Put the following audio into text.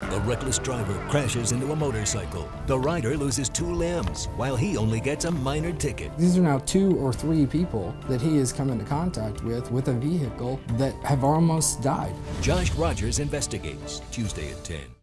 The reckless driver crashes into a motorcycle. The rider loses two limbs, while he only gets a minor ticket. These are now two or three people that he has come into contact with, with a vehicle that have almost died. Josh Rogers investigates, Tuesday at 10.